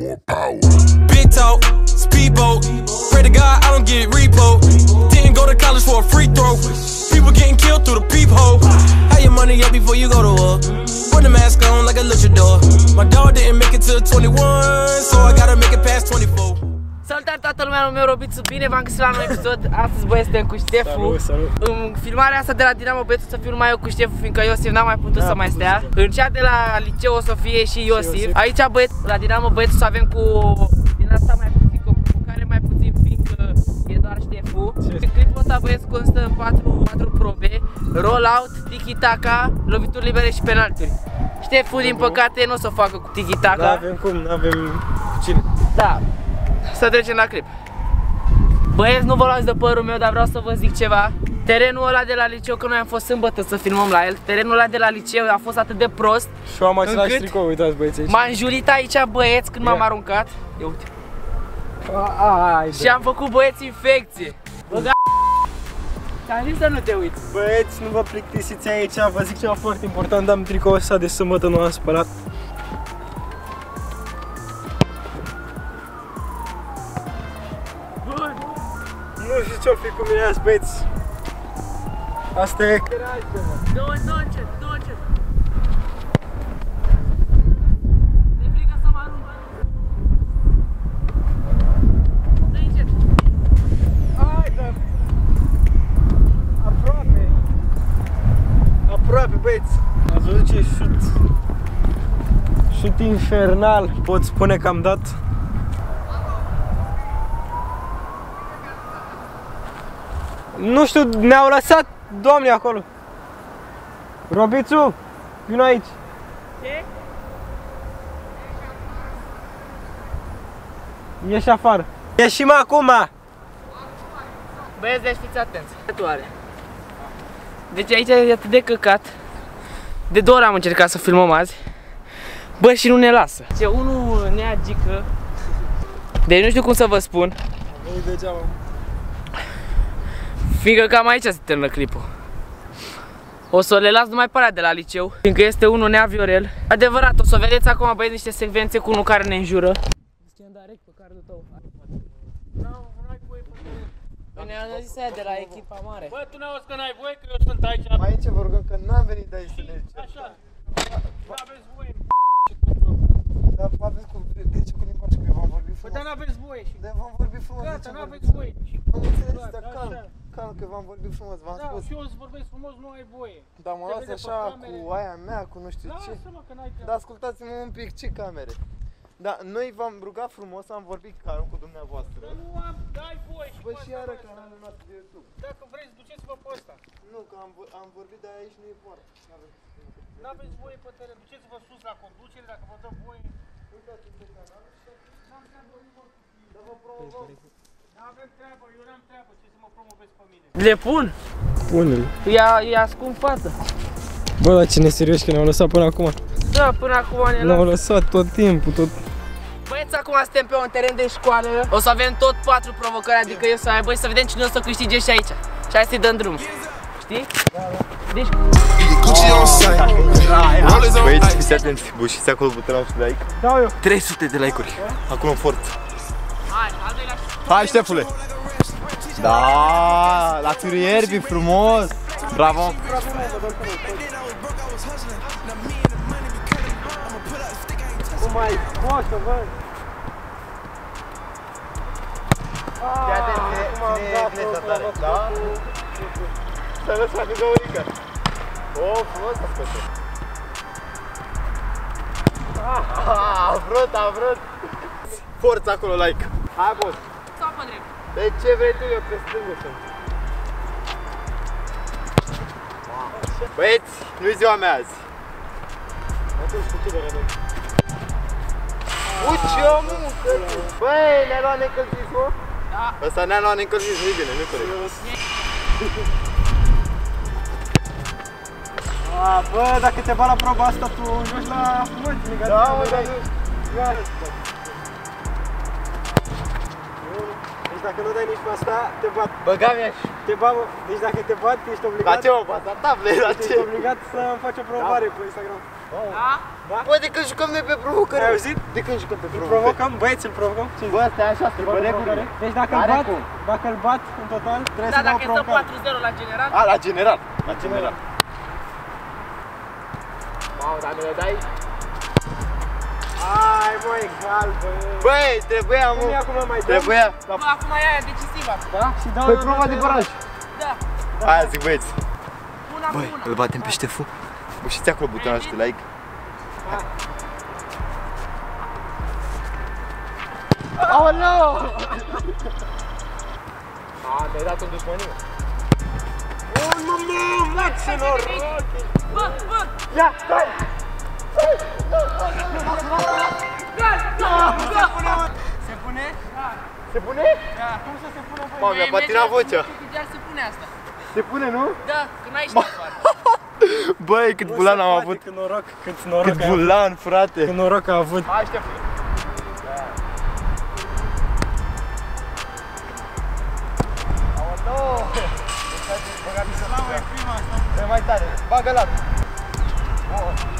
Big talk, speedboat. Pray to God I don't get repo. Didn't go to college for a free throw. People getting killed through the peephole. Have your money up before you go to work. Put the mask on like a luchador. My dog didn't make it to 21, so I gotta make it past 24. Salutare toată lumea, numele meu Robițu, bine v-am găsit la un nou episod. Astăzi băieți suntem cu Ștefu. Salut, salut. În filmarea asta de la Dinamo Băiețu să fiu numai eu cu Ștefu Fiindcă Iosif n-a mai putut să mai stea. În cea de la liceu o să fie și Iosif. Iosif. Aici băieți, la Dinamo Băiețu să avem cu din asta mai puțin, cu o provocare mai puțin Fiindcă e doar Ștefu. Ce? Clipul ăsta băieți constă în 4, 4 probe. Roll-out, tiki-taka, lovituri libere și penalturi. Ștefu din păcate nu o să o facă cu Nu tiki-taka. Avem cum, nu avem cu cine. da, să trecem la clip. Băieți, nu vă luați de părul meu, dar vreau să vă zic ceva. Terenul ăla de la liceu, că noi am fost sâmbătă să filmăm la el, terenul ăla de la liceu a fost atât de prost. Și eu am același Încât? tricou, uitați băieți aici. M-a înjurit aici băieți când m-am Ia. aruncat. Ia uite. Ai, Și am făcut băieți infecție. Băga... Ți-am zis să nu te uiți. Băieți, nu vă plictisiți aici, vă zic ceva foarte important, am tricoul ăsta de sâmbătă, nu am spălat. Nu știu ce-o fi cu mine azi, băieți. Asta e... Dă-o, dă încet, dă încet. Mi-e frică să mă arunc. Dă încet. Hai, da. Aproape. Aproape, băieți. Ați văzut ce șut? Șut infernal, pot spune că am dat. Nu știu, ne-au lăsat doamne acolo. Robițu, vino aici. Ce? Ieși afară. Ieșim acum. Băieți, deci fiți atenți. Toare. Deci aici e atât de căcat. De două ori am încercat să filmăm azi. Bă, și nu ne lasă. Ce unul ne agică. Deci nu știu cum să vă spun. degeaba. Fiindcă cam aici se termină clipul. O să le las numai pe alea de la liceu, fiindcă este unul Nea Viorel. Adevărat, o să vedeți acum băieți niște secvențe cu unul care ne înjură. direct pe cardul tău. Ne am zis aia de la echipa mare. Bă, tu n-auzi că n-ai voie, că eu sunt aici. Aici vă rugăm că n-am venit de aici să ne Așa. N-aveți voie. Dar aveți cum, de ce cu limba că eu v-am vorbit Bă, frumos. dar n-aveți voie și... Dar v-am vorbit frumos, de Gata, ce n-aveți vorbiți? voie. Am înțeles, Doar, dar calm, așa. Calm, că v-am vorbit frumos, v-am Da, spus. și eu îți vorbesc frumos, nu ai voie. Dar mă Se las vede pe așa camere. cu aia mea, cu nu știu ce. Lasă-mă că n-ai Dar treabă. ascultați-mă un pic, ce camere? Da, noi v-am rugat frumos, am vorbit calm cu dumneavoastră. Dar nu am, dai voie și Bă, pe și asta iară vreau să- canalul nostru de YouTube. Dacă vreți, duceți-vă pe ăsta. Nu, că am, vo- am vorbit de aici, nu e poartă. N-avem. N-aveți voie pe teren, duceți-vă sus la conducere, dacă vă dă voie. N-avem treabă, eu n-am treabă, ce să mă promovezi pe mine. Le pun? Pune-l. Ia, ia scump față. Bă, dar cine serios că ne-au lăsat până acum? Da, până acum ne Ne-au lasă. lăsat tot timpul, tot... Băieți, acum suntem pe un teren de școală. O să avem tot patru provocări, adică eu să mai băi să vedem cine o să câștige și aici. Și hai să-i dăm drum. Știi? Deci, Gucci on sight. Rollers on Băieți, ice. fiți atenți, bușiți acolo butonul și like. Dau eu. 300 de like-uri. Acolo în fort. Hai, al doilea Hai, Ștefule! Da, la ierbi frumos! Bravo! Cum ai scos bă? Fii atent, cine, cine e tare, da? S-a lăsat de gaurică. O, frumos a scos-o. Ah, a vrut, a vrut. Forță acolo, like. Hai, boss. De ce vrei tu, eu pe stângă sunt. Băieți, nu-i ziua mea azi. Uci, eu muncă! Băi, ne-a luat necălziți, mă? Da. Ăsta ne-a luat necălziți, nu-i bine, nu-i corect. A, bă, dacă te bat la proba asta, tu joci la mulți negativ. Da, mă, dar nu... Deci dacă nu dai nici pe asta, te bat. Băga mi Te bat, mă. Deci dacă te bat, ești La obligat. ce mă bat? La table, la Ești ce? obligat să-mi faci o promovare pe Instagram. Da? Bă, de când jucăm noi pe provocări? Ai auzit? De când jucăm pe Îl provocări? provocăm, băieți, îl provocăm. Ce Bă, stai așa, schimbă regulile. Deci dacă îl Are bat, cum. dacă îl bat în total, trebuie Da, să dau dacă stă provocare. 4-0 la general, A, la general. La general. Mamă, dar mi le dai? Ai, mă, egal, bă. Băi, trebuia, mă. Cum e acum mai dăm? Trebuia. bă, acum e aia decisivă. Da? Și dau Păi prova de baraj. Da, Aia zic, băieți. una cu Băi, una. îl batem pe Ștefu. Bușiți acolo butonul ăsta de like. Aoleu! A, mi-ai dat un după mine. Un moment, Max, noroc! Bă, bă, Ia, stai! Se pune? Se pune? Da. Cum să se pune? Mamă, mi-a patinat vocea. Chiar se pune asta. Se pune, nu? Da, că n-ai știut doar. Băi, cât bulan am avut. Cât noroc, cât noroc Cât ai avut. bulan, frate. Cât noroc a avut. Hai, Ștefu. Aoleu! E mai tare. Bagă la. He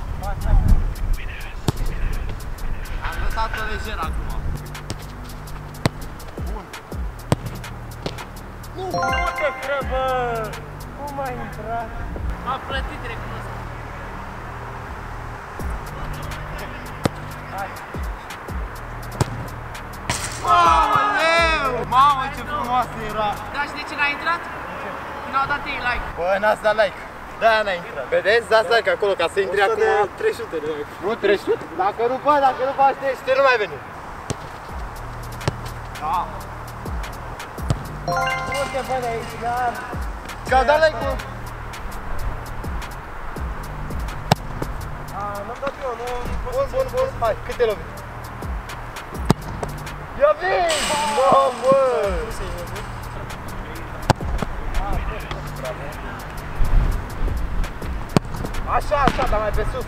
lăsat-o lejer acum. Nu te cred, bă! Cum ai intrat? M-a plătit, recunosc. Aoleu! Mamă, ce frumoasă era! Da, și de ce n-ai intrat? Că n-au dat ei like. Bă, n-ați dat like. Da, n-ai intrat. Vedeți? Dați like acolo ca să intri 100 acum. de 300 de like. Nu, 300? Dacă nu, bă, dacă nu faci 300, nu mai veni. Da. Nu te bă de aici, dar... Că a dat like-ul. A, n-am dat eu, nu... Bun, bun, bun. Hai, câte lovi? Ia vin! Mai pe sus.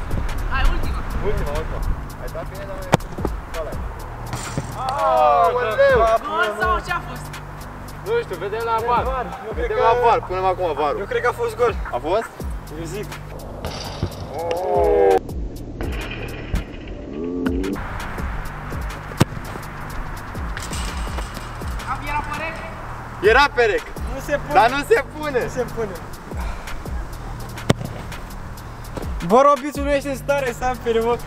Hai, ultima. Ultima, ultima. Ai dat bine, dar mai pe sus. Aoleu! Gol sau ce a fost? Nu știu, vedem la var. Vedem la var, punem acum varul. Eu cred că a fost gol. A fost? Eu zic. Am era părere? Era perec, Nu se pune. dar nu se pune. Nu se pune. Bă, Robițul nu ești în stare să apere, bă.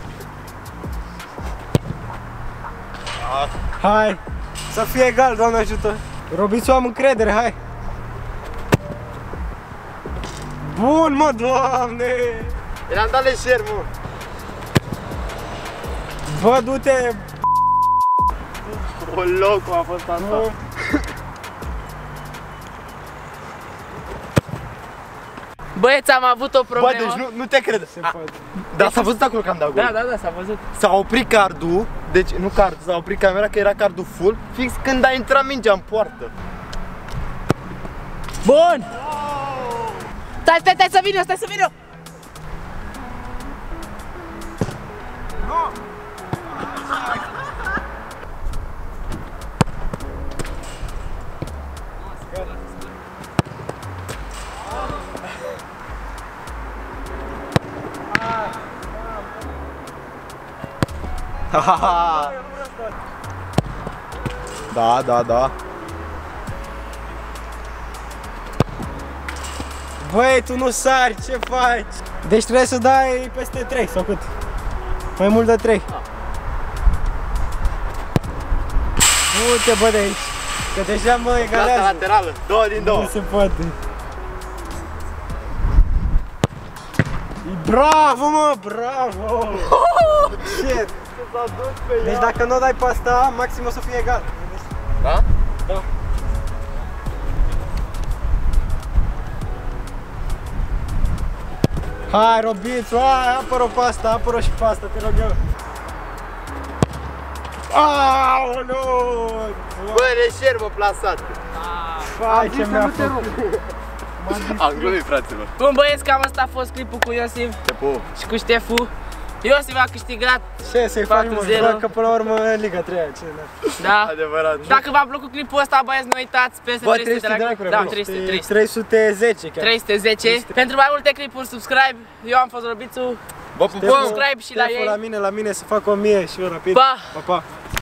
Hai. Să fie egal, Doamne ajută. Robițul am încredere, hai. Bun, mă, Doamne. Era-mi dat lejer, mă. Bă, du-te. O locul a fost asta. Bă. Băieți, am avut o Bă, problemă. deci nu, nu te cred. Se A, poate. dar s-a văzut acolo că am dat gol. Da, da, da, s-a văzut. S-a oprit cardul, deci nu cardul, s-a oprit camera că era cardul full, fix când a intrat mingea în poartă. Bun! Stai, stai, stai să vină, stai să vină! Da, da, da. Băi, tu nu sari, ce faci? Deci trebuie să dai peste 3 sau cât? Mai mult de 3. Du-te, bă, de aici. Că deja mă Asta egalează. laterală, două din două. Nu se poate. Bravo, mă, bravo! Shit! S-a dus pe Deci ea. dacă nu o dai pe asta, maxim o să fie egal. Da? Da. Hai, Robițu, hai, apără pe asta, apără și pe asta, te rog eu. Aoleu! Bă, reșerbă plasat. Hai, ce mi-a făcut. Am glumit, fraților. Bun băieți, cam asta a fost clipul cu Iosif Te pup. și cu Ștefu. Iosif a câștigat, Ce să-i faci, mă? 4-0. Joacă până la urmă în Liga 3 ce da. da? Adevărat. Dacă v-a plăcut clipul ăsta, băieți, nu uitați peste Bă, 300 de like. like-uri Da, acolo. 300, 300. 310 chiar. 310. Pentru mai multe clipuri, subscribe. Eu am fost Robițu. Vă Șteful, pupăm! Subscribe și la Șteful ei. la mine, la mine să fac 1000 și eu rapid. Pa! Pa, pa.